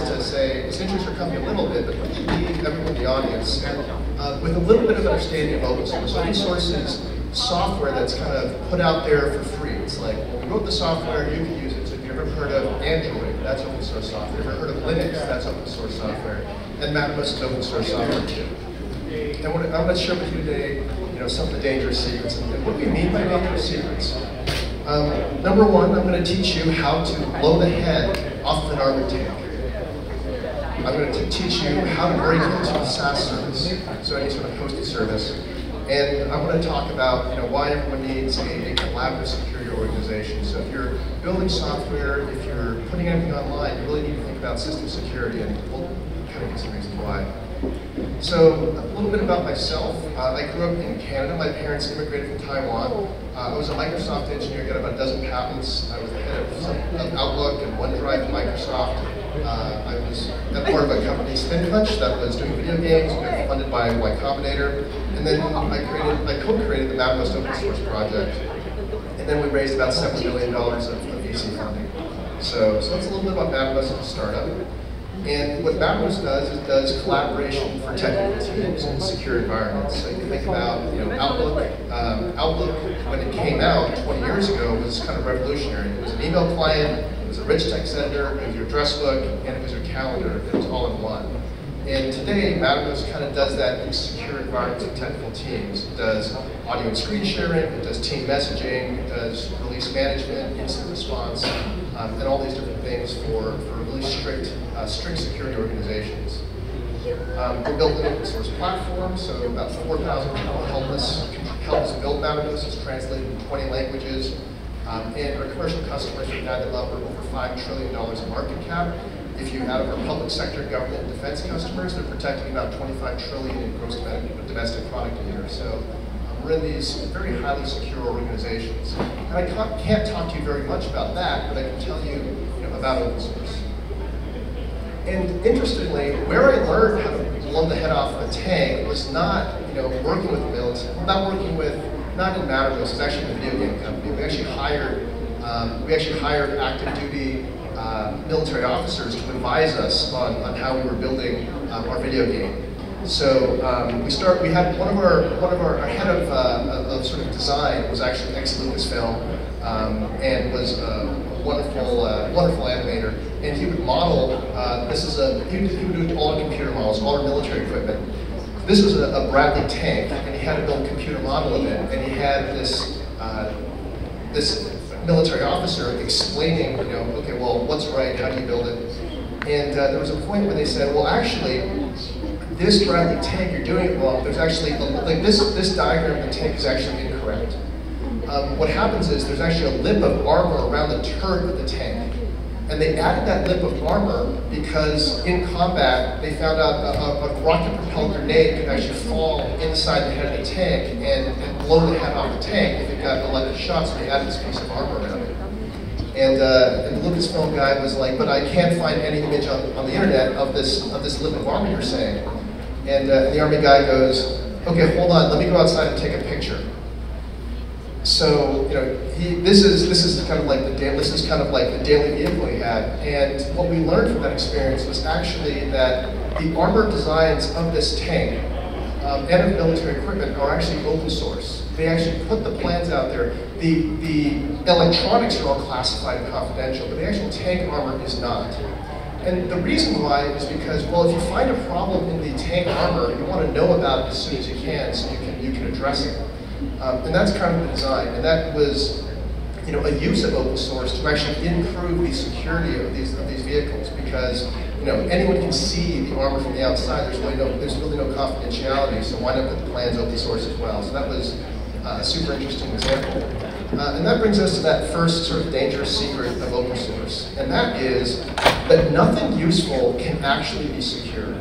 is to say, this introduce your company a little bit, but really leave everyone in the audience uh, with a little bit of understanding of open source. Open source is software that's kind of put out there for free. It's like, well, we wrote the software, you can use it. So if you've ever heard of Android, that's open source software. If you've ever heard of Linux, that's open source software. And Mattermost is open source software too. And what I'm going to share with you today, you know, some of the dangerous secrets. And what do we mean by dangerous secrets? Um, number one, I'm going to teach you how to blow the head off of an armored tank. I'm going to teach you how to break into a SaaS service, so any sort of hosted service. And I'm going to talk about you know, why everyone needs a, a collaborative security organization. So if you're building software, if you're putting anything online, you really need to think about system security, and we'll kind of get some reasons why. So a little bit about myself. Uh, I grew up in Canada. My parents immigrated from Taiwan. Uh, I was a Microsoft engineer, got about a dozen patents. I was the head of, Outlook and OneDrive Microsoft. Uh, I was part of a company, SpinPunch, that was doing video games, funded by Y Combinator. And then I created, I co-created the Mattermost open source project. And then we raised about $7 million of, of VC funding. So, so that's a little bit about Mattermost as a startup. And what Mattermost does is does collaboration for technical teams in secure environments. So you think about you know, Outlook. Um, Outlook, when it came out 20 years ago, was kind of revolutionary. It was an email client, rich text editor, it was your address book, and it was your calendar. It was all in one. And today, Mattermost kind of does that in secure environments of technical teams. It does audio and screen sharing, it does team messaging, it does release management, instant response, um, and all these different things for, for really strict, uh, strict security organizations. Um, we built an open source platform, so about 4,000 people help us, help us build Mattermost. It's translated in 20 languages. Um, and our commercial customers are now develop over $5 trillion in market cap. If you add up our public sector, government, defense customers, they're protecting about 25 trillion in gross domestic product a year. So um, we're in these very highly secure organizations. And I can't talk to you very much about that, but I can tell you, you know, about open source. And interestingly, where I learned how to blow the head off of a tank was not, you know, working with military, not working with, not in Mattermost, it was actually a video game company. We actually hired, um, we actually hired active duty uh, military officers to advise us on, on how we were building um, our video game. So um, we start. We had one of our one of our, our head of, uh, of sort of design was actually ex Lucasfilm um, and was a wonderful uh, wonderful animator. And he would model. Uh, this is a he would, he would do all computer models, all our military equipment. This was a, a, Bradley tank, and he had to build a computer model of it. And he had this uh, this military officer explaining, you know, okay, well, what's right? How do you build it? And uh, there was a point where they said, well, actually, this Bradley tank, you're doing it wrong. There's actually, like this, this diagram of the tank is actually incorrect. Um, what happens is there's actually a lip of armor around the turret of the tank. And they added that lip of armor because in combat, they found out a, a, a rocket-propelled grenade could actually fall inside the head of the tank and, and, blow the head off the tank if it got 11 shots, so they added this piece of armor around it. And, uh, and the Lucasfilm guy was like, but I can't find any image on, on the internet of this, of this lip of armor you're saying. And, uh, and the Army guy goes, okay, hold on, let me go outside and take a picture. So, you know, he, this is this is kind of like the this is kind of like the daily vehicle he had. And what we learned from that experience was actually that the armor designs of this tank um, and of military equipment are actually open source. They actually put the plans out there. The the electronics are all classified and confidential, but the actual tank armor is not. And the reason why is because, well, if you find a problem in the tank armor, you want to know about it as soon as you can so you can, you can address it. Um, and that's kind of the design. And that was you know, a use of open source to actually improve the security of these, of these vehicles because you know, anyone can see the armor from the outside. There's really no, there's really no confidentiality, so why not put the plans open source as well? So that was uh, a super interesting example. Uh, and that brings us to that first sort of dangerous secret of open source, and that is that nothing useful can actually be secure.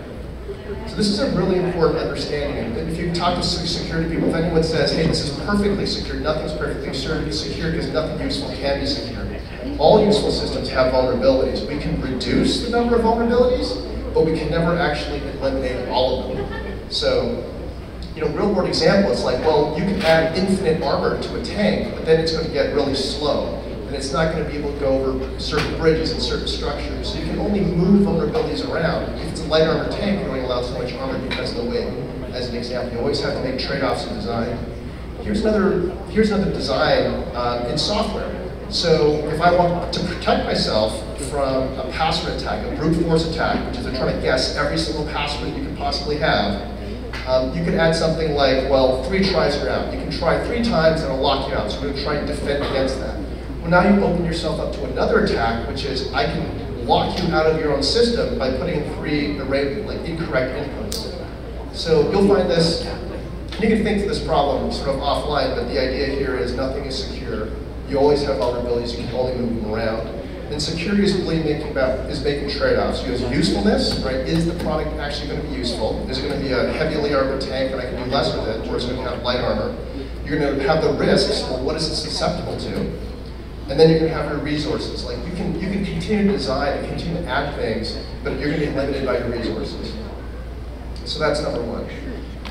So this is a really important understanding. And if you talk to security people, if anyone says, hey, this is perfectly secure, nothing's perfectly secure secure because nothing useful can be secure. All useful systems have vulnerabilities. We can reduce the number of vulnerabilities, but we can never actually eliminate all of them. So, you know, real world example, it's like, well, you can add infinite armor to a tank, but then it's going to get really slow. And it's not going to be able to go over certain bridges and certain structures. So you can only move vulnerabilities around. If light armor tank, you only allow so much armor because of the weight. As an example, you always have to make trade-offs in design. Here's another, here's another design uh, in software. So if I want to protect myself from a password attack, a brute force attack, which is they're trying to guess every single password you could possibly have, um, you could add something like, well, three tries are out. You can try three times and it'll lock you out. So we're going to try and defend against that. Well, now you open yourself up to another attack, which is I can lock you out of your own system by putting in three array, like incorrect inputs. So you'll find this, you can think this problem sort of offline, but the idea here is nothing is secure. You always have vulnerabilities, you can only move them around. And security is really making about is making trade-offs. You have usefulness, right? Is the product actually going to be useful? Is it going to be a heavily armored tank and I can do less with it, or is it going to have light armor? You're going to have the risks. Well, what is it susceptible to? And then you're going to have your resources. Like you can you can continue to design and continue to add things, but you're going to be limited by your resources. So that's number one.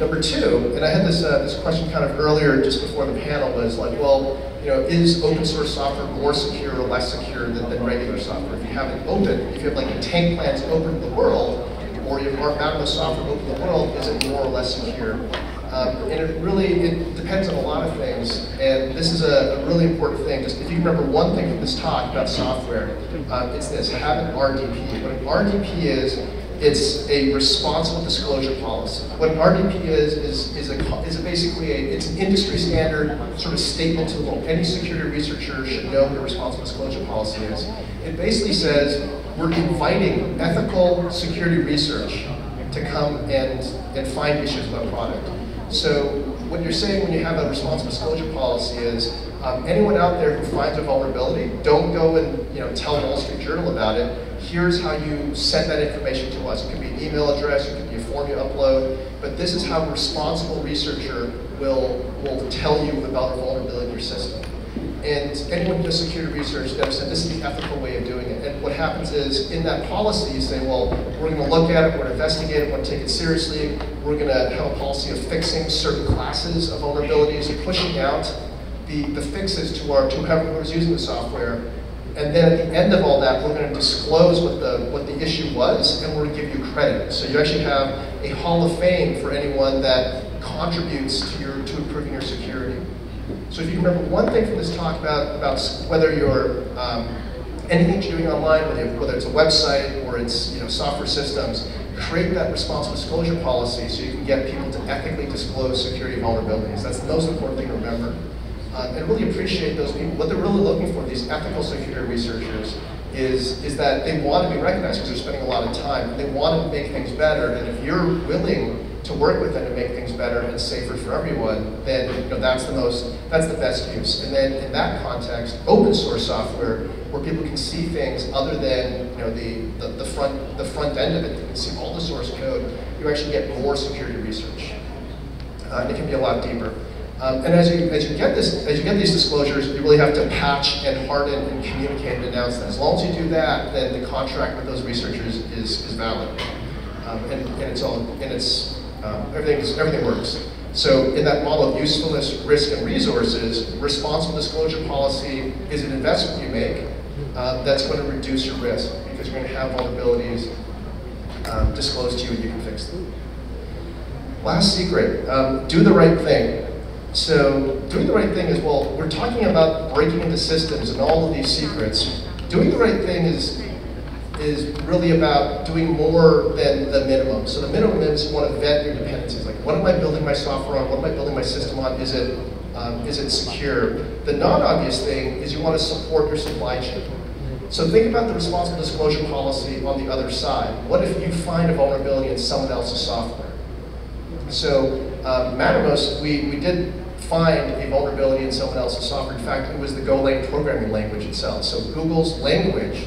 Number two, and I had this, uh, this question kind of earlier just before the panel was like, well, you know, is open source software more secure or less secure than, than regular software? If you have it open, if you have like a tank plans open to the world, or you have Mattermost software open to the world, is it more or less secure? Um, and it really, it depends on a lot of things. And this is a, a, really important thing. Just if you remember one thing from this talk about software, um, it's this, have an RDP. What an RDP is, it's a responsible disclosure policy. What an RDP is, is, is, a, is a basically a, it's an industry standard sort of statement to any security researcher should know what a responsible disclosure policy is. It basically says we're inviting ethical security research to come and, and find issues about a product. So what you're saying when you have a responsible disclosure policy is um, anyone out there who finds a vulnerability, don't go and you know tell Wall Street Journal about it here's how you send that information to us. It can be an email address, it can be a form you upload, but this is how a responsible researcher will, will tell you about a vulnerability in your system. And anyone who does security research knows that this is the ethical way of doing it. And what happens is, in that policy, you say, well, we're going to look at it, we're going to investigate it, we're going to take it seriously, we're going to have a policy of fixing certain classes of vulnerabilities, pushing out the, the fixes to, our, to whoever is using the software, and then at the end of all that, we're going to disclose what the, what the issue was, and we're going to give you credit. So you actually have a hall of fame for anyone that contributes to, your, to improving your security. So if you remember one thing from this talk about, about whether you're, um, anything you're doing online, whether it's a website or it's you know, software systems, create that responsible disclosure policy so you can get people to ethically disclose security vulnerabilities. That's the most important thing to remember uh, and really appreciate those people. What they're really looking for, these ethical security researchers, is, is that they want to be recognized because they're spending a lot of time. They want to make things better, and if you're willing to work with them to make things better and safer for everyone, then you know, that's the most, that's the best use. And then in that context, open source software, where people can see things other than you know, the, the, the, front, the front end of it, they can see all the source code, you actually get more security research. Uh, and it can be a lot deeper. Um, and as you, as you get this, as you get these disclosures, you really have to patch and harden and communicate and announce that. As long as you do that, then the contract with those researchers is, is valid. Um, and, and it's all, and it's, um, everything, everything works. So in that model of usefulness, risk, and resources, responsible disclosure policy is an investment you make uh, that's going to reduce your risk because you're going to have vulnerabilities um, disclosed to you and you can fix them. Last secret, um, do the right thing. So doing the right thing is, well, we're talking about breaking into systems and all of these secrets. Doing the right thing is, is really about doing more than the minimum. So the minimum is you want to vet your dependencies. Like, what am I building my software on? What am I building my system on? Is it, um, is it secure? The non-obvious thing is you want to support your supply chain. So think about the responsible disclosure policy on the other side. What if you find a vulnerability in someone else's software? So um, Mattermost, we, we did find a vulnerability in someone else's software. In fact, it was the Golang programming language itself. So Google's language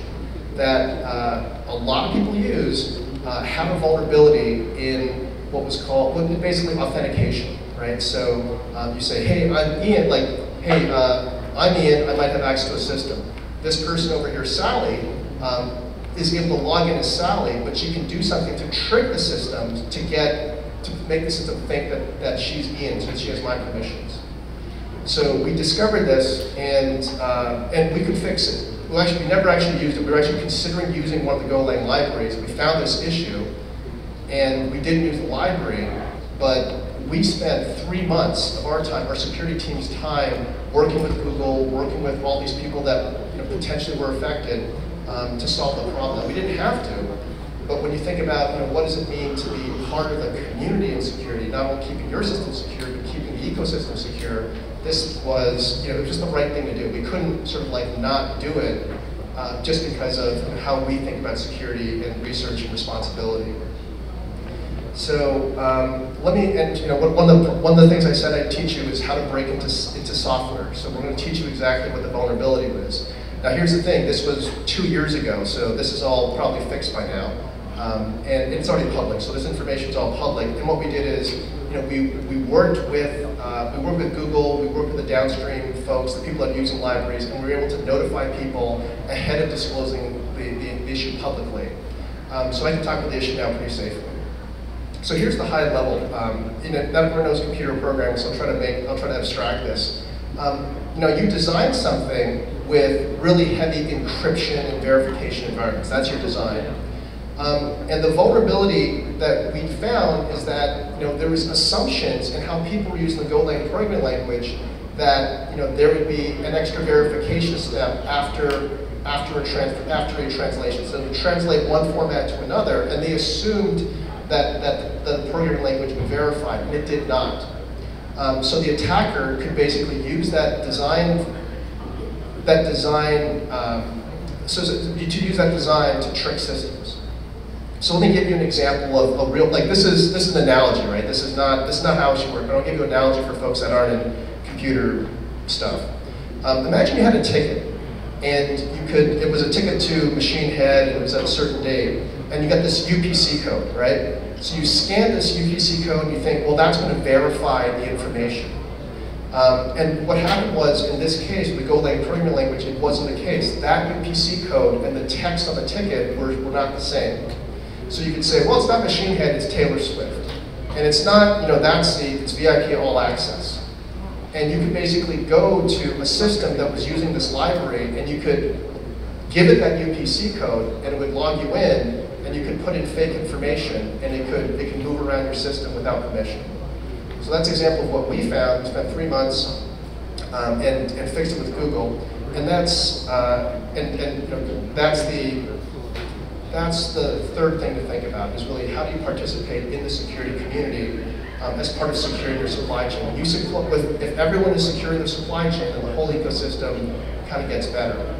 that uh, a lot of people use uh, have a vulnerability in what was called, basically authentication, right? So um, you say, hey, I'm Ian, like, hey, uh, I'm Ian, I might have access to a system. This person over here, Sally, um, is able to log in as Sally, but she can do something to trick the system to get, to make the system think that, that she's Ian, so she has my permissions. So we discovered this, and, uh, and we could fix it. Well, actually, we never actually used it. We were actually considering using one of the Golang libraries. We found this issue, and we didn't use the library, but we spent three months of our time, our security team's time, working with Google, working with all these people that you know, potentially were affected um, to solve the problem. We didn't have to, but when you think about you know, what does it mean to be part of the community in security, not only keeping your system secure, but keeping the ecosystem secure, this was, you know, just the right thing to do. We couldn't sort of like not do it uh, just because of how we think about security and research and responsibility. So um, let me, and you know, one of, the, one of the things I said I'd teach you is how to break into, into software. So we're going to teach you exactly what the vulnerability was. Now here's the thing, this was two years ago, so this is all probably fixed by now. Um, and it's already public, so this information is all public. And what we did is, you know, we, we worked with uh, we work with Google, we work with the downstream folks, the people that are using libraries, and we were able to notify people ahead of disclosing the, the, the issue publicly. Um, so I can talk about the issue now pretty safely. So here's the high level. Um, know, not everyone knows computer programming, so I'll try to make, I'll try to abstract this. Um, you know, you design something with really heavy encryption and verification environments. That's your design. Um, and the vulnerability that we found is that you know there was assumptions in how people were using the Golang programming language that you know there would be an extra verification step after after a after a translation. So to translate one format to another, and they assumed that that the programming language would verify, and it did not. Um, so the attacker could basically use that design that design um, so to use that design to trick systems. So let me give you an example of a real, like this is this is an analogy, right? This is not this is not how it should work, but I'll give you an analogy for folks that aren't in computer stuff. Um, imagine you had a ticket, and you could it was a ticket to Machine Head, it was at a certain date, and you got this UPC code, right? So you scan this UPC code, and you think, well, that's going to verify the information. Um, and what happened was, in this case, with the Golang programming language, it wasn't the case. That UPC code and the text on the ticket were, were not the same. So you could say, well, it's not Machine Head, it's Taylor Swift. And it's not, you know, that's the, it's VIP all access. And you could basically go to a system that was using this library and you could give it that UPC code and it would log you in and you could put in fake information and it could, it can move around your system without permission. So that's an example of what we found. We spent three months um, and, and fixed it with Google. And that's, uh, and, and you know, that's the that's the third thing to think about, is really how do you participate in the security community um, as part of securing your supply chain. You with, if everyone is securing their supply chain, then the whole ecosystem kind of gets better.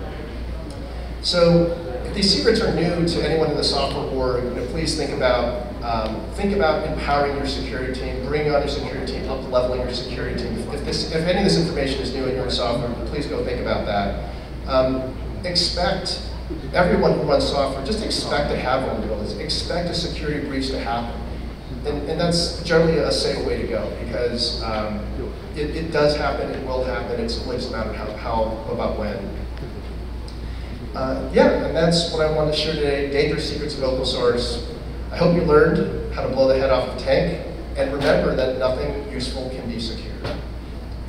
So if these secrets are new to anyone in the software org, you know, please think about um, think about empowering your security team, bringing on your security team, up leveling your security team. If, this, if any of this information is new in your software, please go think about that. Um, expect everyone who runs software, just expect to have vulnerabilities. Expect a security breach to happen. And, and that's generally a safe way to go because um, it, it, does happen, it will happen, it's just a matter of how, how about when. Uh, yeah, and that's what I wanted to share today, dangerous secrets of open source. I hope you learned how to blow the head off the tank, and remember that nothing useful can be secure.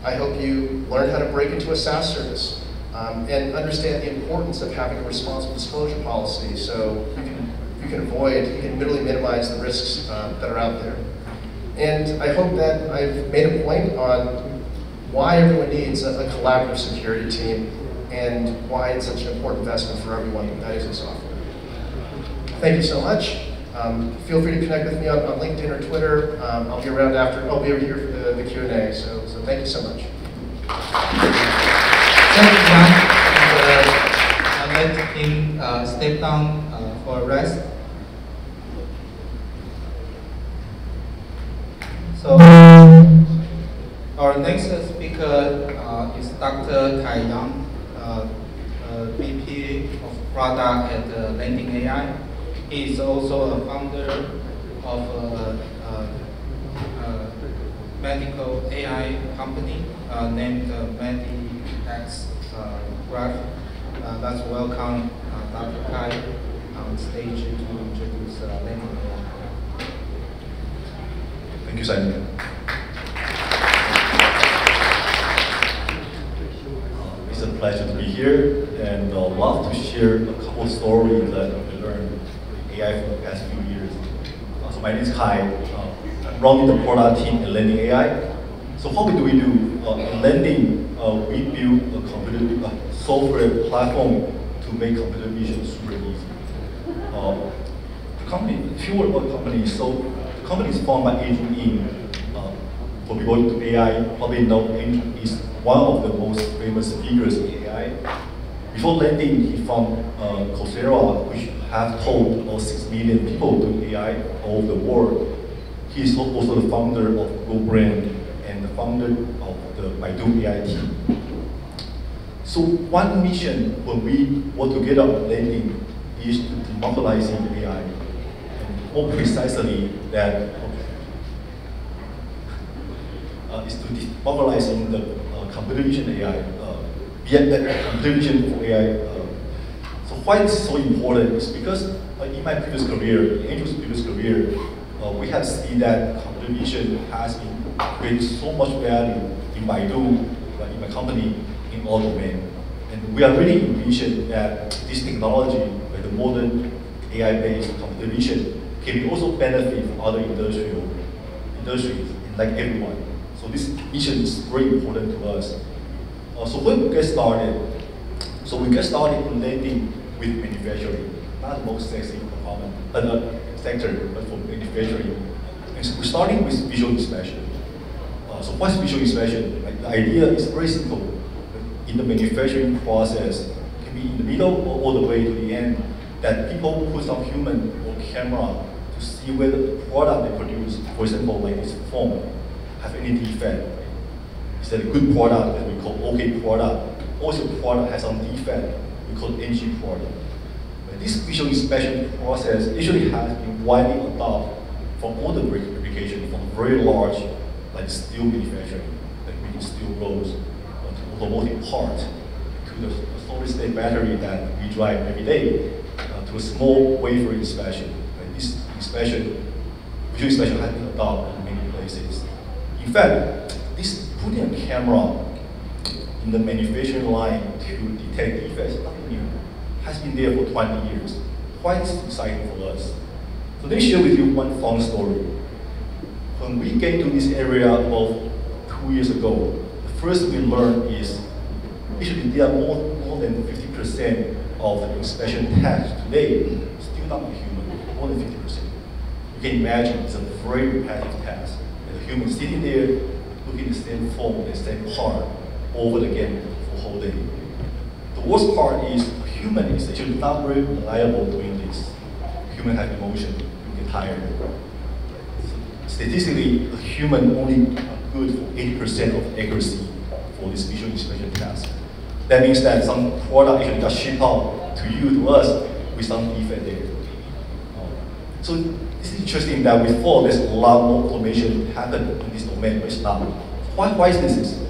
I hope you learned how to break into a SaaS service um, and understand the importance of having a responsible disclosure policy so you can, you can avoid, you can minimally minimize the risks uh, that are out there. And I hope that I've made a point on why everyone needs a, a collaborative security team and why it's such an important investment for everyone that is in software. Thank you so much. Um, feel free to connect with me on, on LinkedIn or Twitter. Um, I'll be around after, I'll be over here for the, the Q&A, so, so thank you so much. Uh, I'll let him uh, step down uh, for a rest. So, our next speaker uh, is Dr. Kai Yang, uh, uh, VP of product at Landing AI. He is also a founder of a, medical AI company uh, named uh, MediX Graph. Uh, let's welcome uh, Dr. Kai on stage to introduce uh, Thank you, Simon. It's a pleasure to be here and uh, love to share a couple stories that I've learned AI for the past few years. Uh, so my name is Kai. Uh, I'm running the product team at Landing AI. So what do we do? Uh, in Landing, uh, we build a computer uh, software platform to make computer vision super easy. Uh, the company, you were what company, so the company is formed by Andrew Ng. Uh, for people into AI, probably know Andrew is one of the most famous figures in AI. Before landing, he found uh, Coursera, which have taught about 6 million people to AI all over the world. He is also the founder of Google Brain and the founder Baidu AI team. So one mission when we work together landing is to democratize AI. And more precisely that uh, is to democratizing the uh, computer vision AI, uh, vision for AI. Uh, so why it's so important is because uh, in my previous career, in Andrew's previous career, uh, we have seen that computer vision has been creating so much value in Baidu, in my company, in all domain. And we are really envision that this technology, the modern AI-based computer vision, can also benefit other industrial industries, like everyone. So this mission is very important to us. Uh, so when we get started, so we get started in with manufacturing, not the most sexy component, uh, sector, but for manufacturing. And so we're starting with visual inspection. So what's visual inspection? Like the idea is very simple. In the manufacturing process, can be in the middle or all the way to the end, that people put some human or camera to see whether the product they produce, for example, like this phone, have any defect. Is that a good product that we call OK product? Also product has some defect, we call NG product. But this visual inspection process usually has been widely adopted for all the applications, from very large, like steel manufacturing, like making steel rolls, uh, to automotive part, to the solid state battery that we drive every day, uh, to a small wafer inspection. Like this inspection, visual inspection has been adopted in many places. In fact, this putting a camera in the manufacturing line to detect defects, has been there for 20 years. Quite exciting for us. So let me share with you one fun story. When we get to this area about two years ago, the first we learned is actually there are more, more than 50% of the inspection tasks today still not human, more than 50%. You can imagine it's a very repetitive task. And the human sitting there looking the same form, the same part over again for whole day. The worst part is human is actually not very reliable doing this. Human have emotion, you get tired. Statistically, a human only good for 80% of accuracy for this visual inspection task. That means that some product actually got shipped out to you, to us, with some defect there. Um, so it's interesting that we thought there's a lot more automation happen in this domain, but it's not. Why, why is this?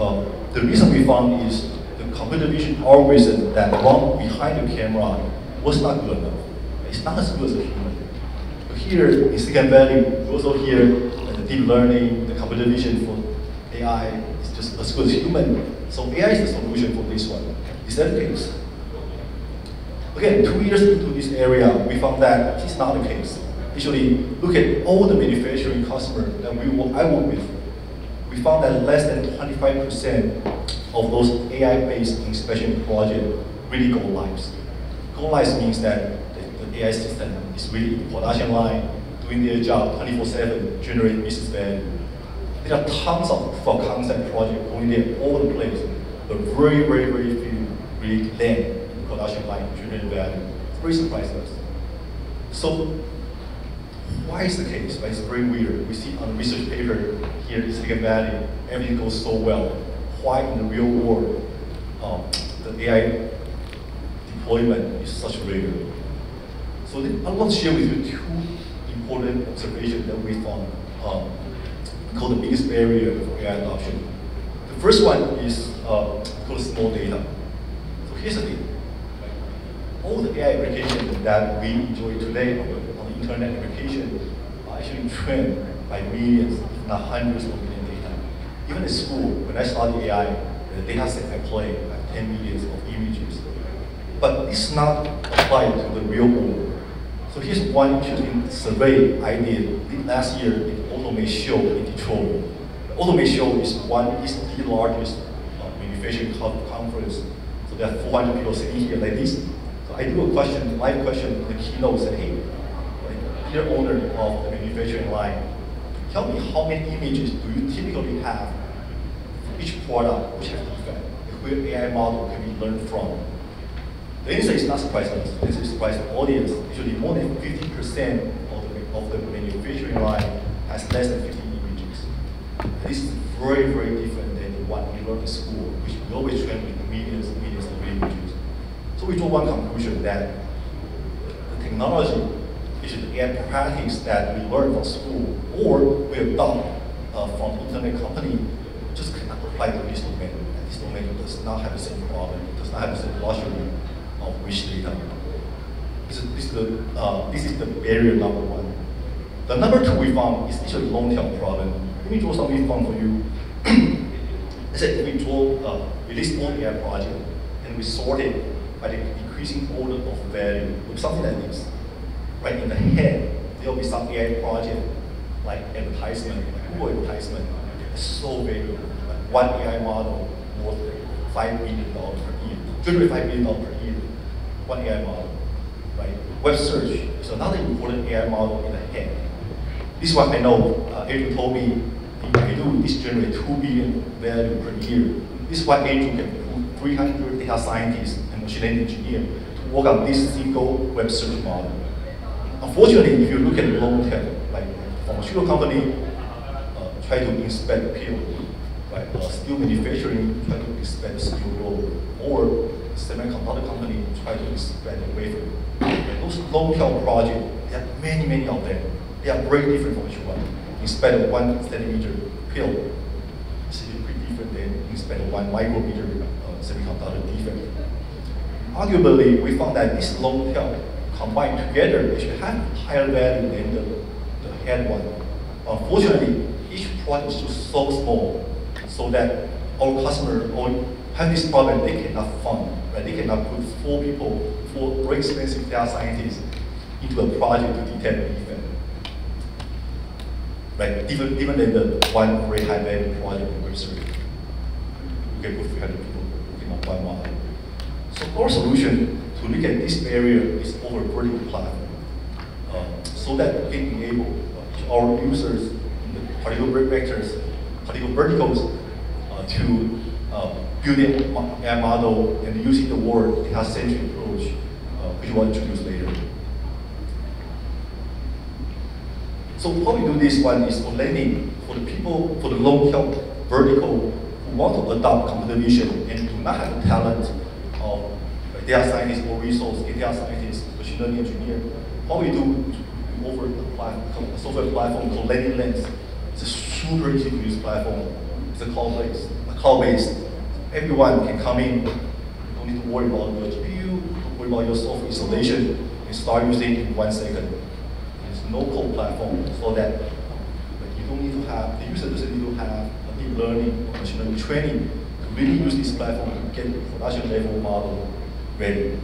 Uh, the reason we found is the computer vision algorithm that run behind the camera was not good enough. It's not as good as a human. Here in Silicon Valley, we also hear the deep learning, the computer vision for AI is just as good as human. So AI is the solution for this one. Is that the case? Again, two years into this area, we found that it's not the case. Actually, look at all the manufacturing customers that we I work with. We found that less than 25% of those AI-based inspection projects really go live. Go live means that AI system is really in production line, doing their job 24/7, generating business value. There are tons of of concept projects going there all the place, but very, very, very few really land production line generating value. Very surprising. So why is the case? Right? It's very weird. We see on the research paper here in Silicon Valley, everything goes so well. Why in the real world, um, the AI deployment is such rigor? So I want to share with you two important observations that we found um, called the biggest barrier for AI adoption. The first one is uh, called small data. So here's the thing. All the AI applications that we enjoy today on the, on the internet application are actually trained by millions, if not hundreds of million data. Even in school, when I study AI, the data set I play have 10 millions of images. But it's not applied to the real world. So here's one interesting survey I did last year in Automate Show in Detroit. Automate Show is one is the largest uh, manufacturing conference. So there are 400 people sitting here like this. So I do a question, my question in the keynote, said, hey, like, dear owner of the manufacturing line, tell me how many images do you typically have for each product which has defect, where AI model can be learned from. The answer is not surprising us. This is surprising the audience. Usually more than 50% of the, of the manufacturing line has less than 50 images. And this is very, very different than what we learn in school, which we always train with millions and millions of images. So we draw one conclusion that the technology is the AI practice that we learn from school or we adopt uh, from internet company just cannot apply to this domain. And this domain does not have the same problem, does not have the same luxury of rich data. This is, this, is the, uh, this is the barrier number one. The number two we found is actually long tail problem. Let me draw something fun for you. Let's say we draw, uh, we list all AI project and we sort it by the decreasing order of value with something like this. Right in the head, there will be some AI project like advertisement, like Google advertisement. It's so valuable. Like one AI model worth five million dollars per year, generate five million dollars one AI model, right? Web search is another important AI model in the head. This is what I know. Uh, Andrew told me if do this generate 2 billion value per year. This is why Andrew can put 300 data scientists and machine learning engineers to work on this single web search model. Unfortunately, if you look at the long tail, like pharmaceutical company uh, try to inspect pill, right? Uh, steel manufacturing try to inspect steel roll, or semiconductor company try to expand the wafer. And those long-tail projects, there are many, many of them. They are very different from each one. Instead of one centimeter pill, it's pretty different than instead of one micrometer uh, semiconductor defect. Arguably, we found that this long tail combined together they should have higher value than the, the head one. Unfortunately, each project is so small so that our customer or have this problem they cannot fund right? They cannot put four people, four very expensive data scientists into a project to detect defect. Right? Even, even in the one very high value project in Web you can put 300 people working on one model. So our solution to look at this area is over vertical platform. Uh, so that we can enable uh, our users in the particle vectors, particle verticals uh, to uh, building AI model and using the word data-centric approach, uh, which we'll introduce later. So how we do this one is for landing for the people, for the long-tail vertical who want to adopt computer vision and do not have the talent of data scientist or resource, data scientist, machine learning engineer. What we do over the platform, software platform called LandingLens. It's a super easy to use platform. It's a cloud-based, a cloud-based everyone can come in, don't need to worry about your GPU, don't worry about your software installation, and start using in one second. It's no code platform so that you don't need to have, the user doesn't need to have a deep learning or machine learning training to really use this platform to get the production level model ready.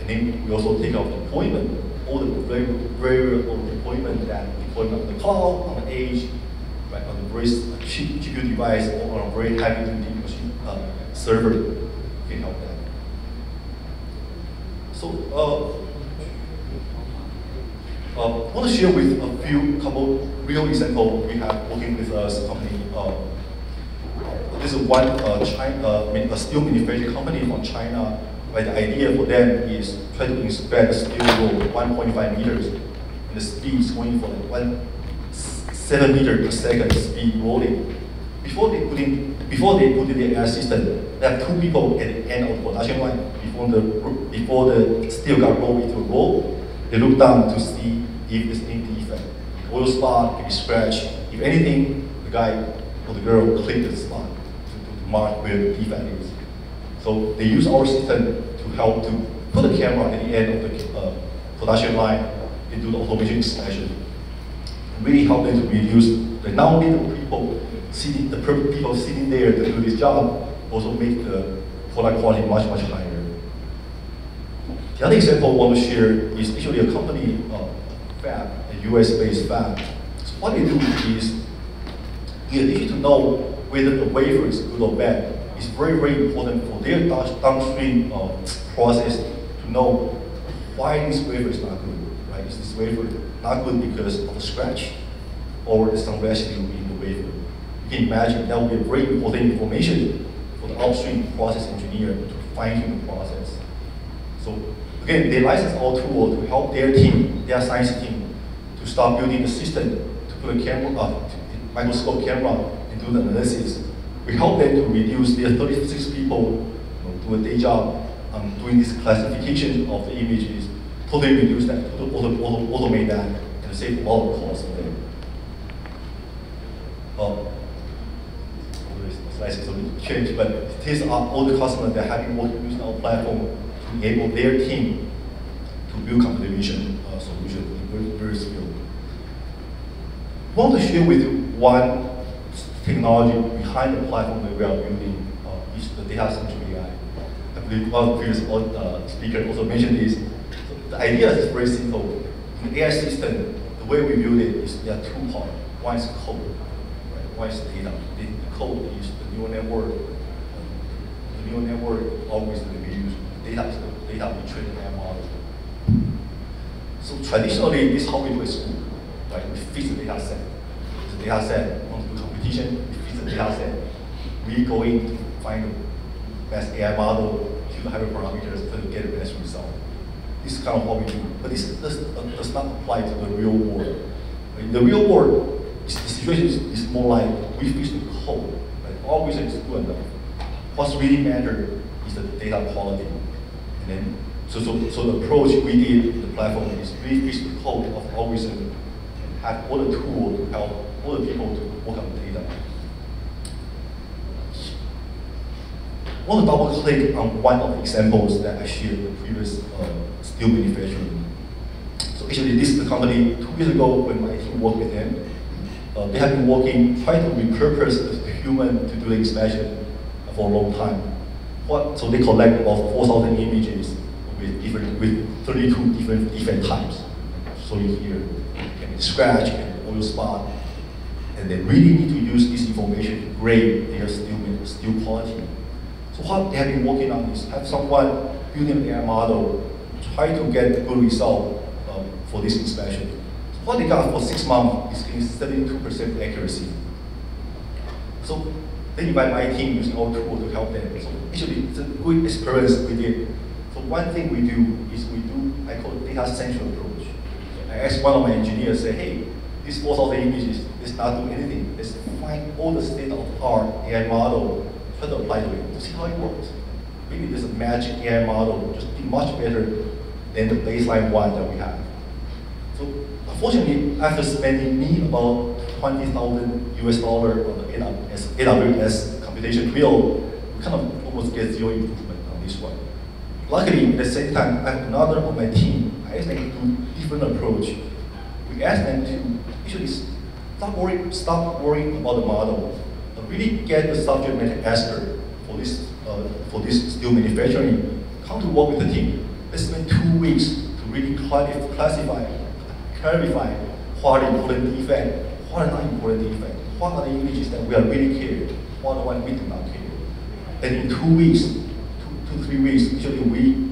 And then we also take off deployment, all the very deployment that deployment on the cloud, on the edge, right, on the very cheap GPU device, or on a very heavy duty machine, uh, server can help that. So uh, uh, I want to share with a few couple real example we have working with us company. Uh, this is one uh, China, uh, a steel manufacturing company from China. Right, the idea for them is try to inspect steel roll 1.5 meters. and the speed is going for like one seven meter per second speed rolling. Before they put in, before they put in the AI system, there are two people at the end of the production line. Before the before the steel got rolled into a roll, they look down to see if there's any defect. Oil spot, it's scratch, if anything, the guy or the girl click the spot to, to mark where the defect is. So they use our system to help to put a camera at the end of the uh, production line and do the automation inspection. Really help them to reduce the, only the people sitting, the people sitting there to do this job, also make the product quality much, much higher. The other example I want to share is actually a company, uh, fab, a US-based fab. So what they do is, in addition to know whether the wafer is good or bad, it's very, very important for their downstream uh, process to know why this wafer is not good, right? Is this wafer not good because of a scratch or some residue in the wafer? You can imagine that would be very important information for the upstream process engineer to fine-tune the process. So again, they license our tool to help their team, their science team, to start building the system, to put a camera, uh, microscope camera and do the analysis. We help them to reduce their 36 people you know, do a day job um, doing this classification of the images, totally reduce that, totally auto, auto, automate that, and save a lot of costs for them. Um, changed, but these are all the customers that have been working using our platform to enable their team to build computer vision uh, solution in very, very field. I want to share with you one technology behind the platform that we are building uh, is the data-centric AI. I believe one previous uh, speakers also mentioned this. So the idea is very simple. In the AI system, the way we build it is there are two parts. One is code, right? one is data. The code is neural network. The neural network always will be used. Data is the data we train the AI model. So traditionally, this is how we do at school, right? We feed the data set. The data set, want to do competition, we feed the data set. We go in to find the best AI model, to the hyperparameters to get the best result. This is kind of what we do, but this does, does not apply to the real world. In the real world, the situation is, is more like we fix the code. Say is good enough. What's really matter is the data quality. And then, so, so, so the approach we did the platform is we fix the code of algorithm and have all the tools to help all the people to work on the data. I want to double click on one of the examples that I shared in the previous uh, steel manufacturing. So actually this is the company two years ago when my team worked with them. Uh, they have been working, trying to repurpose the human to do inspection for a long time. What, so they collect about 4,000 images with, different, with 32 different different types. So you here can be scratch, can oil spot, and they really need to use this information to grade their steel, steel quality. So what they have been working on is have someone building an AI model, try to get good result um, for this inspection. So what they got for six months is 72% accuracy. So they invite my team using our tool to help them. So actually, it's a good experience we did. So one thing we do is we do, I call it data-centric approach. I asked one of my engineers, say, hey, these 4,000 images, let's not do anything. Let's find all the state of art AI model try to apply to it to see how it works. Maybe there's a magic AI model just be much better than the baseline one that we have. So unfortunately, after spending me about 20,000 US dollar on the AWS, computation field, we kind of almost get zero improvement on this one. Luckily, at the same time, I have another of my team, I asked them to do different approach. We asked them to actually stop worrying, stop worrying about the model really get the subject matter expert for this, uh, for this steel manufacturing, come to work with the team. They spent two weeks to really classify, clarify what are important defect, what are not important defect, what are the images that we are really care, what are we do not care. And in two weeks, two, two three weeks, usually we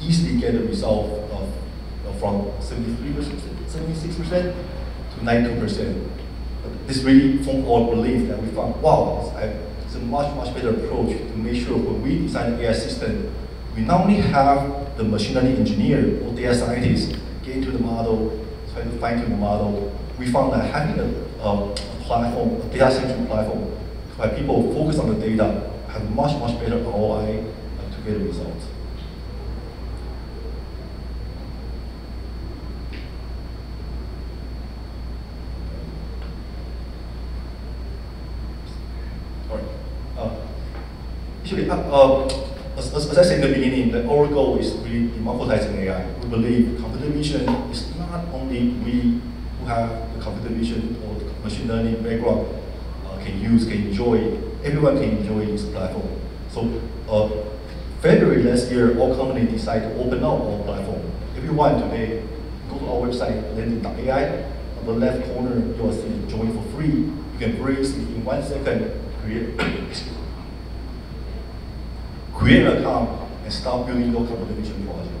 easily get a result of, of from 73%, 76% to 92% this really formed our belief that we found, wow, it's a much, much better approach to make sure when we design the AI system, we not only have the machine learning engineer or data scientist get into the model, to fine the model, we found that having a, um, a platform, a data-centric platform, where people focus on the data, have much, much better ROI uh, to get results. Uh, uh, uh, as, as, I said in the beginning, that goal is really democratizing AI. We believe computer vision is not only we who have the computer vision or machine learning background uh, can use, can enjoy. Everyone can enjoy this platform. So, uh, February last year, our company decided to open up our platform. Everyone today, go to our website, landing.ai. On the left corner, you will see join for free. You can breeze in one second, create create an account and start building your computer vision project.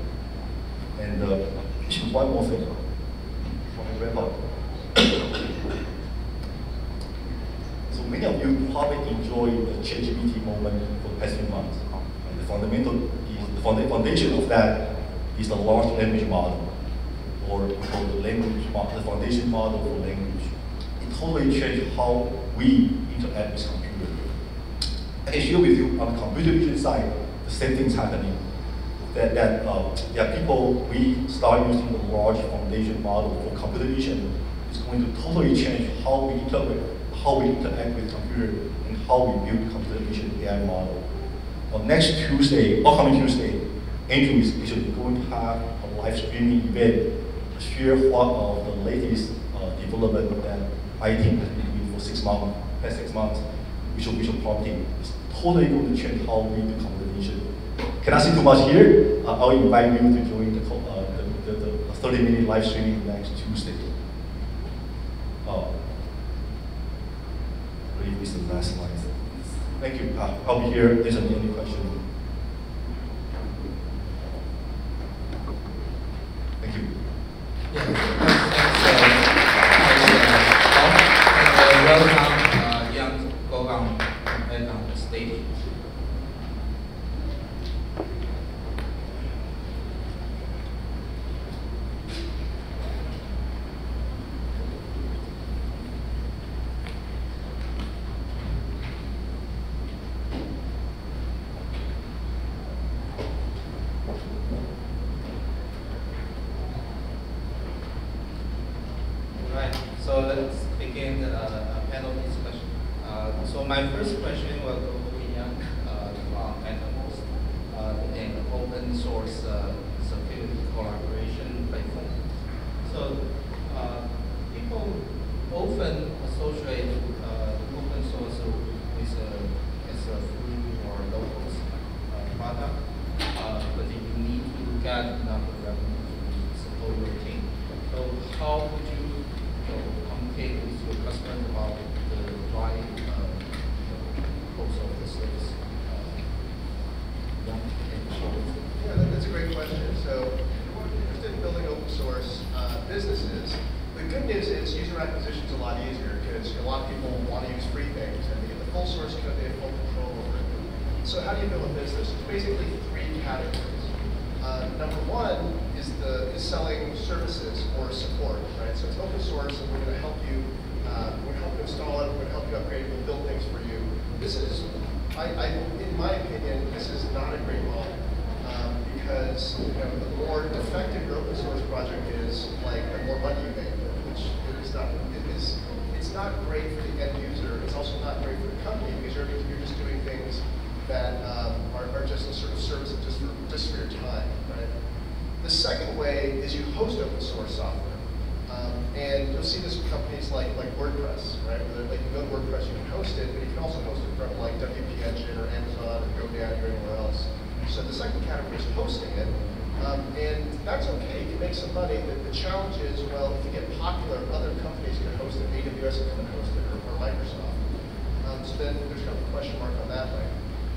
And uh, one more thing I so many of you probably enjoy the ChatGPT moment for the past few months. And the fundamental, the foundation of that is the large language model, or we the language model, the foundation model for language. It totally changed how we interact with computers. I can share with you on the computer vision side, the same thing's happening. That, that uh, people, we start using the large foundation model for computer vision. It's going to totally change how we interact, how we interact with computer and how we build computer vision AI model. On next Tuesday, upcoming Tuesday, Andrew is actually going to have a live streaming event to share what of the latest uh, development that I think has been doing for six months, past six months visual visual prompting is totally going to change how we do computer vision. I say too much here. Uh, I'll invite you to join the, uh, the, the, the 30 minute live streaming next Tuesday. Uh, I believe the last slide. Thank you. Uh, I'll be here. If there's any question. Thank you. Yeah, thanks, uh, thanks, uh, Bob. And, uh, welcome, uh, Yang Gogam, back on the stage. Right, so let's begin uh, a panel discussion. Uh, so my first question will go to Yang uh, from Animals, uh, an open source uh, security collaboration platform. So uh, people often associate uh, open source with uh, as a free or local uh, product, uh, but you need to get enough revenue to support your team. So how would you, you know, communicate with your customers about the right uh, you know, cost of the service? Uh, yeah, can you share with me? Yeah, that- that's a great question. So, if you're interested in building open source uh, businesses, the good news is user acquisition is a lot easier because a lot of people want to use free things and they get the full source code, they have full control over it. You a business? It's basically three categories. Uh, number one is the is selling services or support, right? So it's open source, and we're going to help you. Uh, we're going to help you install it. We're going to help you upgrade. We'll build things for you. This is, I, I, in my opinion, this is not a great model um, because you know, the more effective your open source project is, like the more money you make, which is not it is it's not great for the end user. It's also not great for the company because you're you're just doing things that um, are, are just a sort of service just for just for your time, right? The second way is you host open source software. Um, and you'll see this with companies like, like WordPress, right? Where like you go to WordPress, you can host it, but you can also host it from like WP Engine or Amazon or GoDaddy or anywhere else. So the second category is hosting it. Um, and that's okay, you can make some money. The, the challenge is, well, if you get popular, other companies can host it, AWS can host it, or, or Microsoft. Um, so then there's kind of a question mark on that way.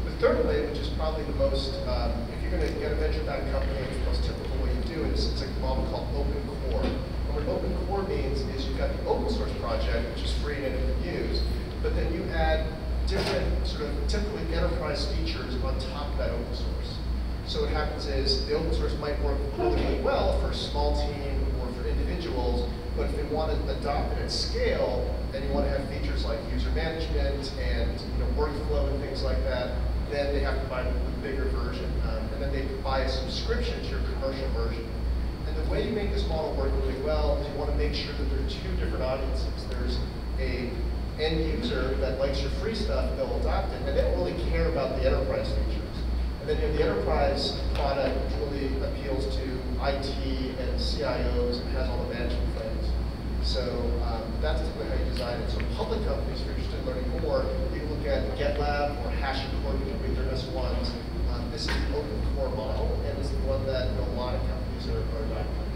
The third way, which is probably the most, um, if you're going to get a venture-backed company, the most typical way you do it, is it's a model called open core. And what open core means is you've got the open source project, which is free and it can use, but then you add different sort of typically enterprise features on top of that open source. So what happens is the open source might work really, well for a small team or for for individuals, but if they want to adopt it at scale, then you want to have features like user management and you know, workflow and things like that, then they have to buy the, the bigger version. Um, and then they buy a subscription to your commercial version. And the way you make this model work really well is you want to make sure that there are two different audiences. There's a end user that likes your free stuff, they'll adopt it, and they don't really care about the enterprise features. And then you have the enterprise product, which really appeals to IT and CIOs and has all the management things. So um, that's typically how you design it. So public companies, if you're interested in learning more, you can look at GitLab or HashiCorp, their S1s. Um, this is the open core model, and this is the one that a lot of companies are, are adopting.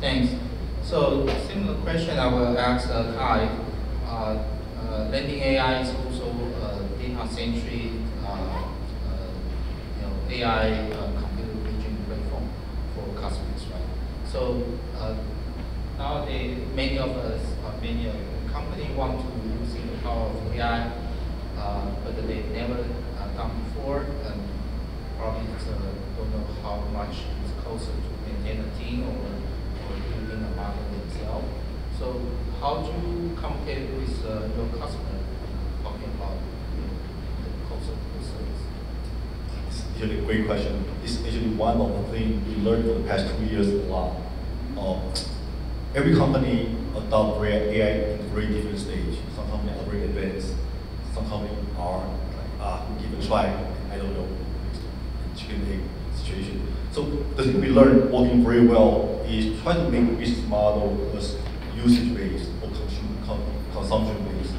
Thanks. So similar question I will ask uh, Kai. Uh, uh, Landing AI is also uh, data-centric, uh, uh, you know, AI uh, computer vision platform for customers, right? So uh, nowadays, many of us, many company want to use the power of AI, but they never done before, and probably don't know how much it's closer to maintain a team or, or building a model themselves. So how do you communicate with uh, your customer talking about you know, the cost of the service? It's actually a great question. It's actually one of the things we learned for the past two years a lot. Um, every company adopt AI in very different stage. Some companies are very advanced. Some companies are Uh, give a try. I don't know. Chicken egg situation. So the thing we learned working very well is try to make the business model as usage based or consumption based.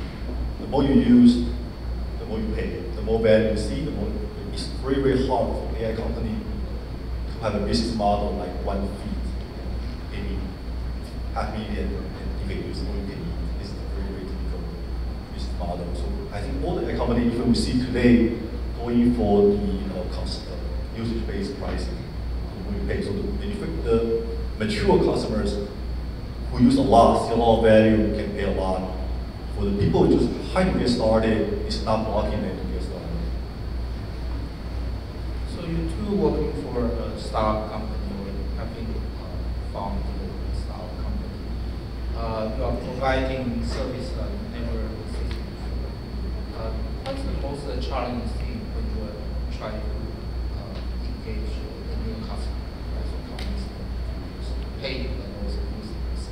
The more you use, the more you pay. The more value you see, the more it's very, very hard for AI company to have a business model like one feed, maybe half million, and you can use more you can eat. It's a very, very typical business model. So I think all the company, even we see today, going for the know, cost, uh, usage-based pricing, we pay. So the, the, the mature customers who use a lot, see a lot of value, can pay a lot. For the people who just trying to get started, it's not blocking them to get started. So you two working for a startup company or having uh, found a startup company. Uh, you are providing service uh, you never received before. Uh, what's the most challenging thing when you are trying to uh, engage a new customer as a company paid and also use this?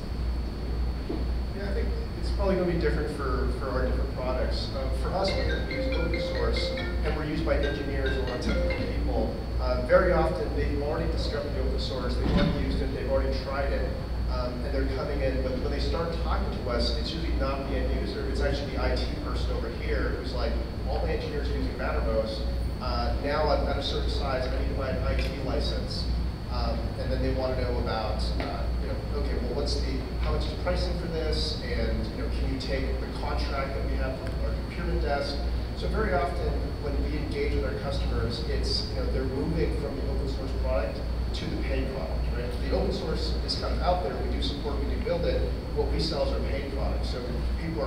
Yeah, I think it's probably going to be different for, for our different products. Uh, for us, we use open source, and we're used by engineers and a lot of technical people. Uh, very often, they've already discovered the open source, they've already used it, they've already tried it, um, and they're coming in. But when they start talking to us, it's usually not the end user. It's actually the IT person over here who's like, all the engineers are using Mattermost. Uh, now I'm at a certain size, I need to buy an IT license. Um, and then they want to know about, uh, you know, okay, well, what's the, how much is pricing for this? And, you know, can you take the contract that we have from our procurement desk? So very often, when we engage with our customers, it's, you know, they're moving from the open source product to the paid product, right? The open source is kind of out there, we do support, we do build it. What we sell is our paid product. So people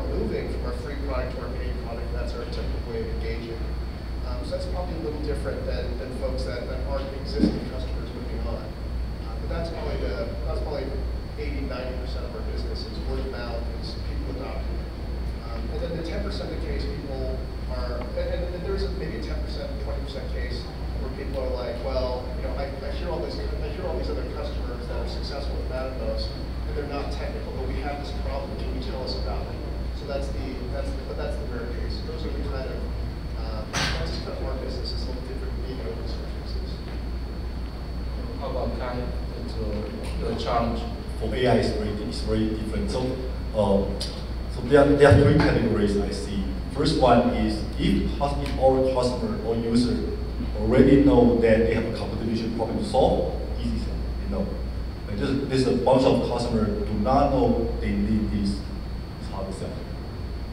our free product our paid product, that's our typical way of engaging. Um, so that's probably a little different than, than folks that, that aren't existing customers moving on. Uh, but that's probably the, that's probably 80, 90% of our business is word of mouth, is people adopting it. Um, and then the 10% of the case people are, and, and, and there's maybe a 10%, 20% case where people are like, well, you know, I, I hear all these, I hear all these other customers that are successful with Mattermost, and they're not technical, but we have this problem, can you tell us about it? So that's the, that's the, but that's the rare case. Those are the kind of, um, that's just kind of our business is a little different from being an open source business. How about Kai? It's uh, your challenge. for AI is very, is very different. So, um, so there, are, there are three categories I see. First one is if, if our customer or user already know that they have a computer vision problem to solve, easy you know. But there's, there's a bunch of customers do not know they need this, it's hard to sell.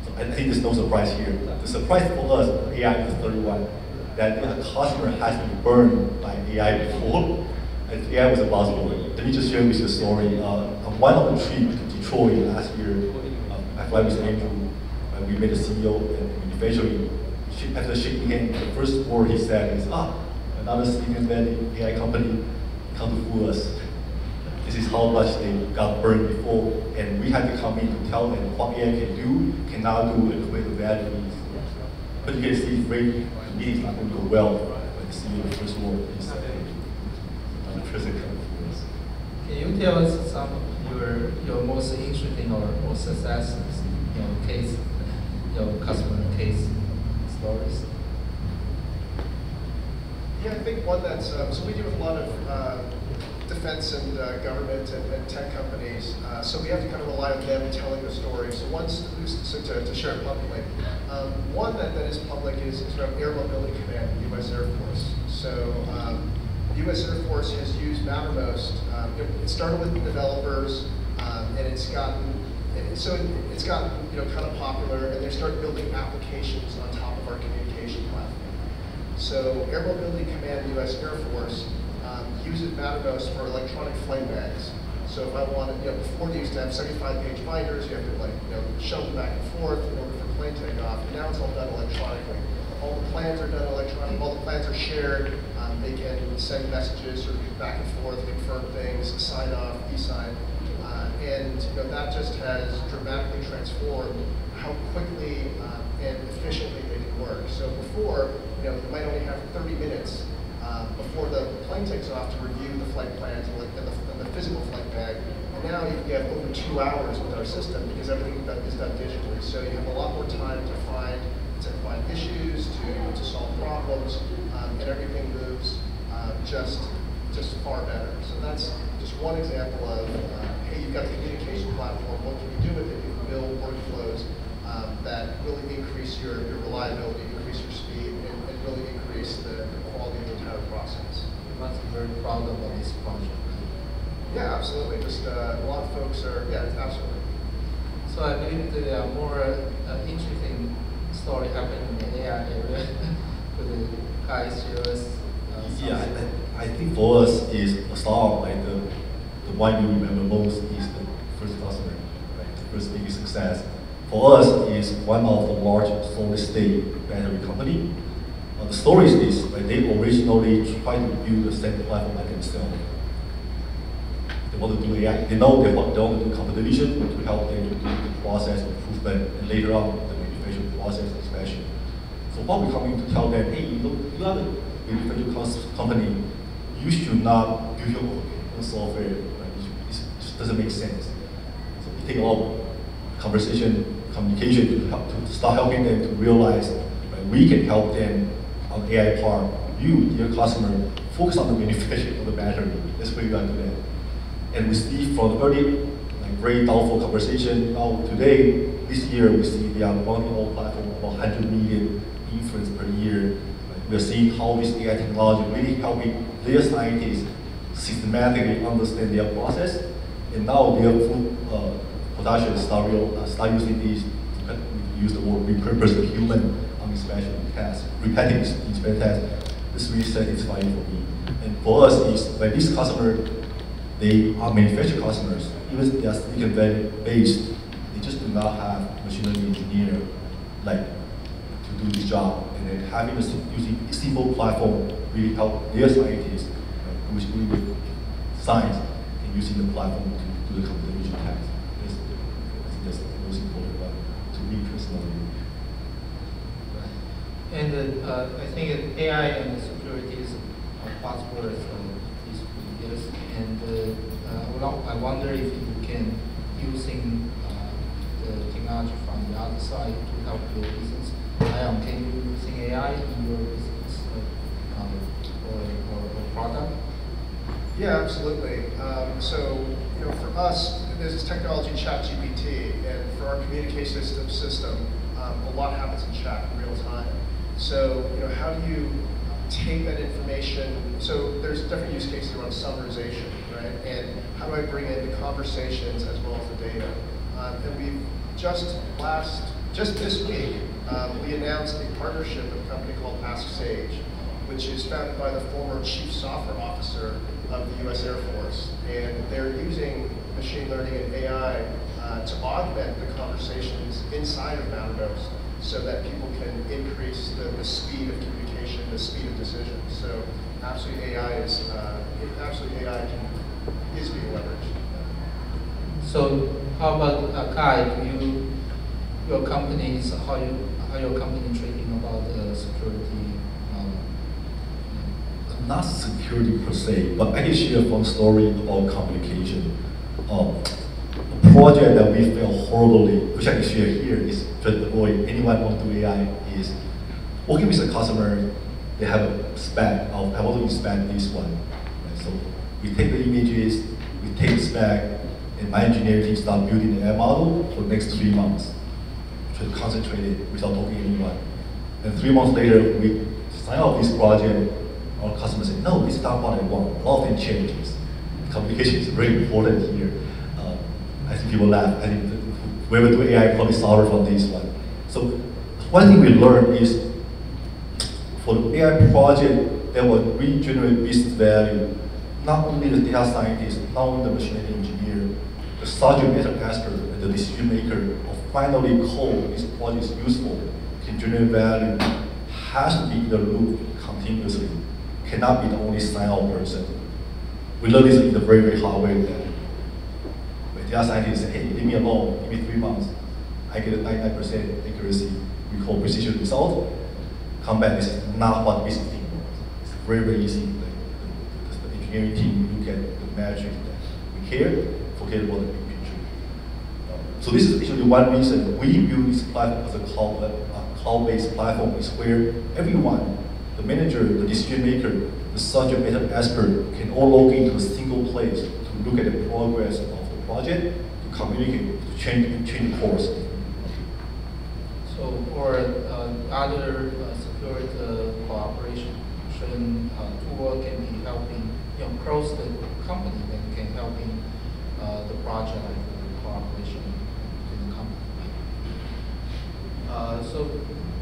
So I think there's no surprise here. The surprise for us, AI is 31, that the customer has been burned by AI before, AI was a buzzword. Let me just share with you a story. Uh, on one of the trips to Detroit last year, um, I fly with Andrew, and we met the CEO, and eventually, sh- after shaking hands, the first word he said is, ah, another Silicon Valley AI company come to fool us. This is how much they got burned before, and we had to come in to tell them what AI can do, cannot do, and where the value is. But you can see, very, to me, it's not going to go well when the CEO first world is uh, the president coming for us. Can you tell us some of your your most interesting or most successes, you know, case, your customer case stories? Yeah, I think one that's, um, so we do a lot of uh, defense and uh, government and, and tech companies, uh, so we have to kind of rely on them telling the story. So one, so to, to share it publicly, um, one that, that is public is, is around Air Mobility Command, the U.S. Air Force. So um, the U.S. Air Force has used Mattermost. Um, it, started with developers, um, and it's gotten, so it, it's gotten you know kind of popular, and they started building applications on top of our communication platform. So Air Mobility Command, U.S. Air Force, um, uses Mattermost for electronic flight bags. So if I wanted, you know, before they used to have 75-page binders, you have to like, you know, shuttle back and forth in order for plane takeoff. And now it's all done electronically. All the plans are done electronically. All the plans are shared. Um, they can send messages sort of back and forth, confirm things, sign off, e-sign. Uh, and you know, that just has dramatically transformed how quickly uh, and efficiently they can work. So before, you know, you might only have 30 minutes um, before the plane takes off to review the flight plans and, like, and, the, and the physical flight bag. And now you can have over two hours with our system because everything is done digitally. So you have a lot more time to find to find issues, to, to solve problems, um, and everything moves uh, just just far better. So that's just one example of, uh, hey, you've got the communication platform, what can you do with it? You can build workflows um, that really increase your, your reliability, increase your speed, and, and really increase the, the quality of the entire process. You must be very proud of this project. Yeah, absolutely. Just uh, a lot of folks are, yeah, absolutely. So I believe there are more uh, interesting story happening in the AI area. Could the guys share? Uh, Yeah. I, I think for us is a star, like the, the one you remember most is the first customer, right? The first big success. For us is one of the large solid state battery company. Uh, the story is this, right? They originally tried to build the same platform by themselves. They want to do AI, they know they want, they want to do computer vision to help them to do the process improvement and later on the manufacturing process expansion. So what we come in to tell them, hey, you know, you are the manufacturing company, you should not build your own software, right? It just doesn't make sense. So we take a lot of conversation, communication to help to start helping them to realize right, we can help them on AI part. You, dear customer, focus on the manufacturing of the battery. That's where you are today. And we see from the early, like very doubtful conversation, now today, this year, we see running all platform about 100 million inference per year. We're seeing how this AI technology really helping their scientists systematically understand their process. And now their full uh, production start, real, uh, start using these, use the word repurpose the human on inspection task, repetitive inspection task. This really satisfying for me. And for us, is when this customer they are manufacturing customers, even they are Silicon Valley based, not have machine learning engineer like to do this job. And then having a using simple platform really help their scientists, uh, which we with science, and using the platform to do the computer vision task. That's, I think that's the most important one to me personally. And uh, I think AI and security is a buzzword uh, these years. And uh, uh, I I wonder if you can using uh, technology from the other side to help your business. Ian, can you using AI in your business uh, um, or, or, or product? Yeah, absolutely. Um, so, you know, for us, there's this technology, ChatGPT, and for our communication system, system um, a lot happens in chat in real time. So, you know, how do you take that information? So, there's different use cases around summarization, right? And how do I bring in the conversations as well as the data? Um, and we've just last, just this week, um, we announced a partnership with a company called Ask Sage which is founded by the former chief software officer of the U.S. Air Force. And they're using machine learning and AI uh, to augment the conversations inside of Mattermost so that people can increase the, the speed of communication, the speed of decision. So absolutely AI is, uh, absolutely AI can is being leveraged. So how about uh? You, your companies, how you, how your company treating about the security? Um, not security per se, but I can share a fun story about communication. Um, a project that we failed horribly, which I can share here, is to avoid anyone want to do AI, is working with a customer, they have a spec, I'll, I want to spec this one. Right? So we take the images, we take the spec, and my engineering team start building the AI model for the next three months. Try to concentrate it without talking to anyone. And three months later, we sign off this project, our customer said, no, it's not what I want. A lot of things changes. Communication is very important here. Uh, I think people laugh. I think whoever do AI probably suffer from this one. So one thing we learned is for the AI project that will regenerate business value, not only the data scientist, not only the machine engineer, the matter expert and the decision maker will finally code is what is useful, can generate value, has to be in the loop continuously cannot be the only sign-off person. We learned this in a very, very hard way that when data scientists say, hey, leave me alone, give me three months, I get a 99% accuracy, we call precision result, come back, this is not what team wants. It's very, very easy. Like, the, the engineering team look at the magic that we care, forget about the big picture. Um, so this is actually one reason we build this platform as a cloud, cloud-based platform is where everyone the manager, the decision maker, the subject matter expert can all log into a single place to look at the progress of the project, to communicate, to change, change course. So for uh, other uh, security cooperation uh, tool can be helping, you know, across the company and can helping uh, the project like the cooperation in the company. Uh, so,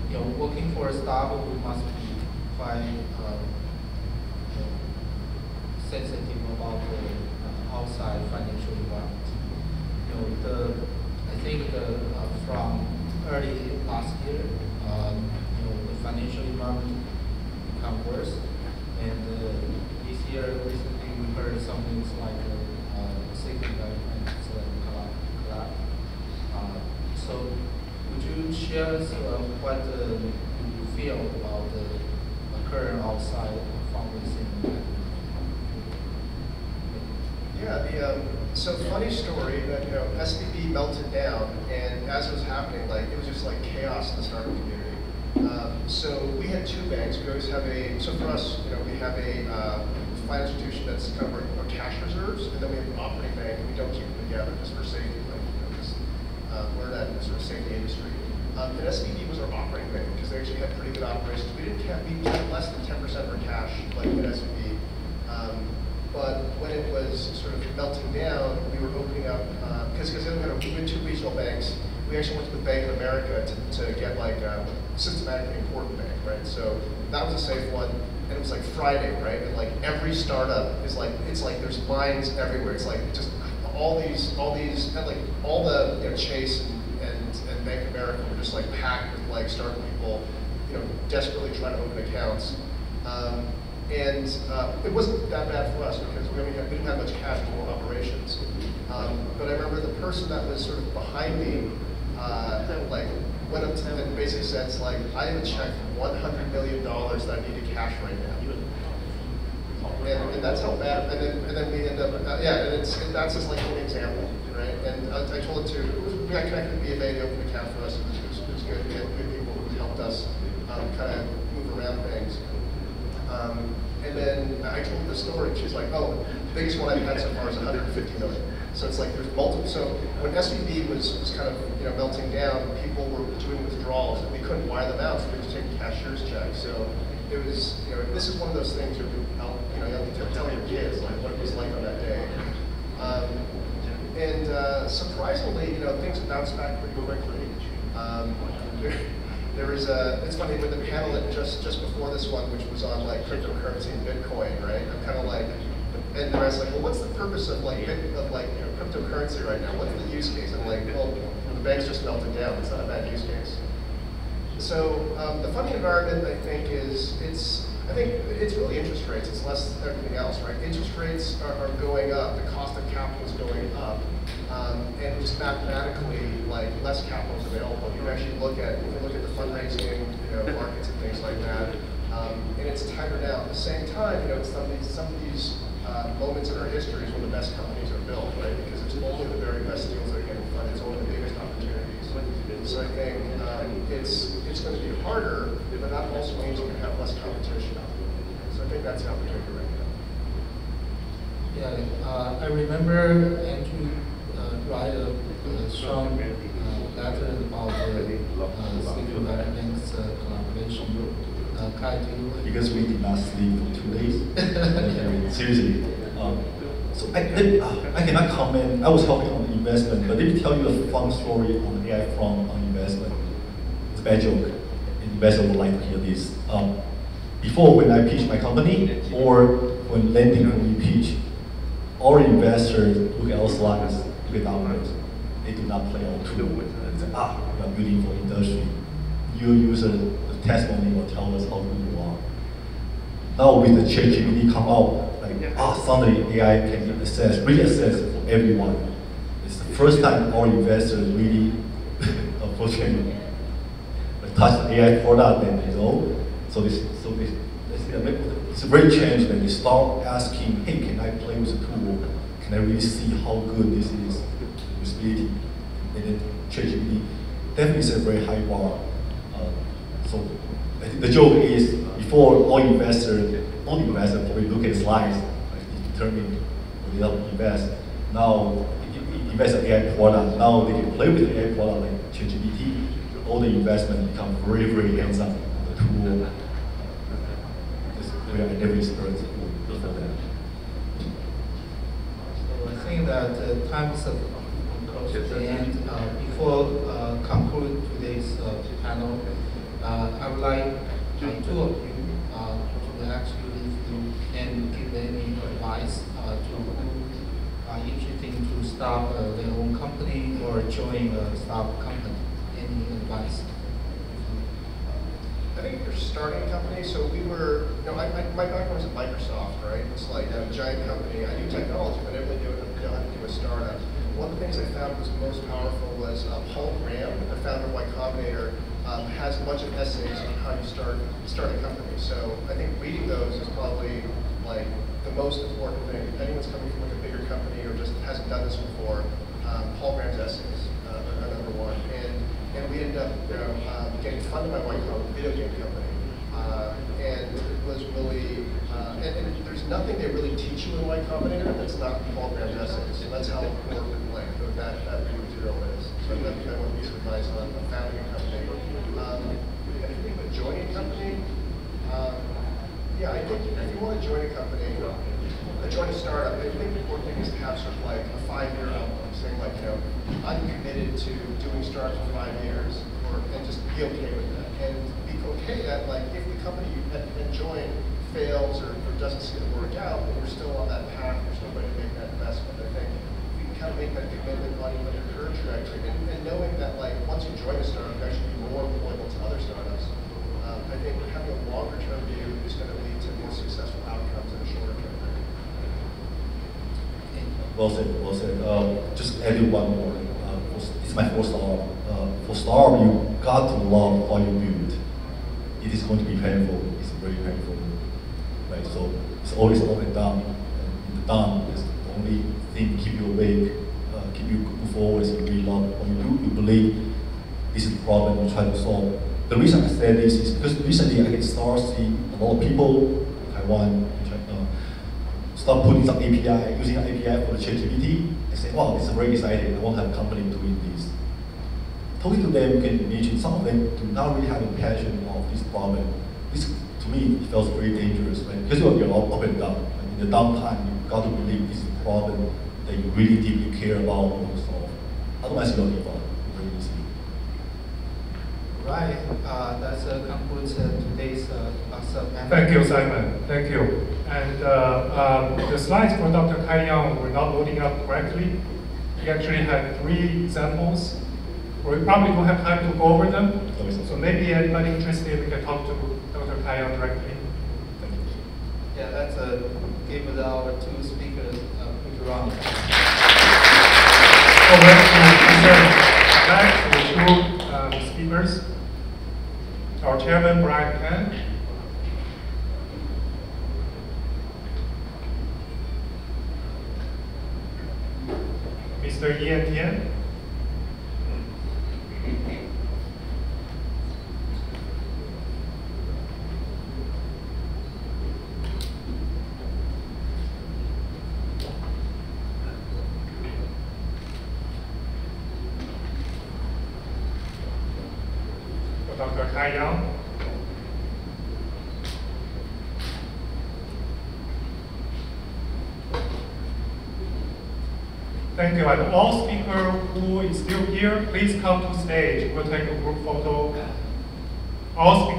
you know, working for a startup, we must be quite uh, sensitive about the uh, outside financial environment. You know, the I think the, uh, from early last year, um, you know, the financial environment become worse, and uh, this year recently we heard some news like uh, uh, Silicon Valley Bank collapse. Uh, so, would share uh, what uh, you feel about the current outside fundraising? Yeah, the, um, so funny story that, you know, SVB melted down, and as it was happening, like, it was just like chaos in the startup community. Um, so we had two banks. We always have a, so for us, you know, we have a uh, financial institution that's of our, cash reserves, and then we have an operating bank, and we don't keep them together just for safety, like, you know, because uh, we're that sort of safety industry. Um, and SVB was our operating bank because they actually had pretty good operations. We didn't have, we had less than 10% of our cash like at SVB. Um, but when it was sort of melting down, we were opening up, because uh, because we went two regional banks. We actually went to the Bank of America to, to get like a systematically important bank, right? So that was a safe one. And it was like Friday, right? And like every startup is like, it's like there's lines everywhere. It's like just all these, all these, like all the, you know, Chase and and Bank of America were just like packed with like startup people, you know, desperately trying to open accounts. Um, and uh, it wasn't that bad for us because we, had, we didn't have much cash for operations. Um, but I remember the person that was sort of behind me, uh, like went up to them and basically said, like, I have a check for $100 million that I need to cash right now. And, and, that's how bad. And then, and then we end up, uh, yeah. And it's and that's just like an example, right? And I, I told it to got connected BofA, they opened an account for us. It was, it was, good. We had good people who helped us um, kind of move around things. Um, and then I told the story. And she's like, "Oh, the biggest one I've had so far is 150 million." So it's like there's multiple. So when SVB was, was kind of you know melting down, people were doing withdrawals, and we couldn't wire them out, so we just taking cashier's checks. So it was, you know, this is one of those things where you, you know, you have to tell your kids like what it was like on that day. Um, and uh, surprisingly, you know, things bounced back pretty quickly. Um, there, was a, it's funny, with the panel that just, just before this one, which was on like cryptocurrency and Bitcoin, right? I'm kind of like, and I was like, well, what's the purpose of like, of like you know, cryptocurrency right now? What's the use case? I'm like, well, the banks just melted down. It's not a bad use case. So um, the funding environment, I think, is it's I think it's really interest rates. It's less than everything else, right? Interest rates are, are going up. The cost of capital is going up, um, and just mathematically, like less capital is available. You actually look at, you look at the fundraising, you know, markets and things like that, um, and it's tighter now. At the same time, you know, some of these, some of these uh, moments in our history is when the best companies are built, right? Because it's only the very best deals that are getting funded. It's only the biggest opportunities. So I think um, it's it's going to be harder, but that also means we're going to have less competition. So I think that's the opportunity right now. Yeah, uh, I remember Andrew uh, write a, a strong uh, letter uh, uh, Silicon Valley Bank's uh, collaboration. Uh, Kai, because we did not sleep for two days. Okay, Seriously. Um, so I, let- uh, I cannot comment, I was helping on the investment, but let me tell you a fun story on the AI front on investment. It's a bad joke. An investor would like to hear this. Um, before when I pitch my company or when lending when we pitch, our investors look at our slides, look at numbers. They do not play our tool. They say, ah, we are building for industry. Your user, the testimony will tell us how good you are. Now with the change, ChatGPT come out, like, ah, suddenly AI can be assessed, really assessed for everyone. It's the first time our investors really, unfortunately, touch the AI product and they know. So this, so this, this- it's a great change when they start asking, hey, can I play with the tool? Can I really see how good this is, usability? And then ChatGPT definitely is a very high bar. Uh, so I think the joke is before all investors, all investors probably look at slides like, determine whether they invest. Now invest in AI product. Now they can play with the AI product like ChatGPT. All the investment become very very hands on the tool. This before that. So I think that uh, time is end. Uh, Before uh, conclude today's uh, panel, I would like two of you to ask you if you can give any advice to who are interested to start their own company or join a startup company. Any advice? I think you're starting company, so we were, you know, I, I, my background was at Microsoft, right? It's like a giant company. I knew technology, but I didn't really do, it, know how to do a startup. One of the things I found was most powerful was uh, Paul Graham, the founder of Y Combinator, um, has a bunch of essays on how you start start a company. So I think reading those is probably like the most important thing. If anyone's coming from like a bigger company or just hasn't done this before, um, Paul Graham's essays uh, are, number one. And and we ended up you know, um, getting funded by Whitecom, a video game company. Uh, and it was really, uh, and, and there's nothing they really teach you in Y Combinator that's not Paul Graham's essays. So that's how that, that material is. So be my one piece of advice on founding a company. Um, think of joining a company, um, yeah, I think if you want to join a company, uh, join a startup, I think the important thing is to have sort of like a five-year outlook, saying like, you know, I'm committed to doing startups for five years, or, and just be okay with that. And be okay that like, if the company you had joined fails or, or doesn't seem to work out, then you're still on that path, you're still ready to make that investment. I think make that commitment on even your career trajectory, and, and knowing that like, once you join a startup, you actually be more employable to other startups. Um, I think having a longer term view is going to lead to more successful outcomes in a shorter term. Well said, well said. Uh, just add one more. Uh, it's my first startup. Uh, for startup, you got to love how you build. It is going to be painful. It's very painful, right? So it's always up and down. And the down is the only thing to keep you awake, forward. You really love what you do. You believe this is the problem you try to solve. The reason I say this is because recently I can start see a lot of people in Taiwan, in China, start putting some API, using an API for the ChatGPT, and say, wow, this is very exciting. I want to have a company doing this. Talking to them, you can imagine some of them do not really have a passion of this problem. This, to me, it feels very dangerous, right? Because you are a lot up and down. Like in the downtime, you've got to believe this is a problem that you really deeply care about and want solve. Otherwise, you'll give up very easily. Right, uh, that's uh, concludes uh, today's uh, uh, panel. Thank you, Simon. Thank you. And uh, um, the slides for Dr. Kai Yang were not loading up correctly. He actually had three examples. We probably don't have time to go over them. So maybe anybody interested, we can talk to Dr. Kai Yang directly. Thank you. Yeah, that's uh, give our two let's present back the two speakers. Our chairman, Brian. Mr. Ian Tien. Dr. Kai Yang. And all speaker who is still here, please come to stage. We'll take a group photo. All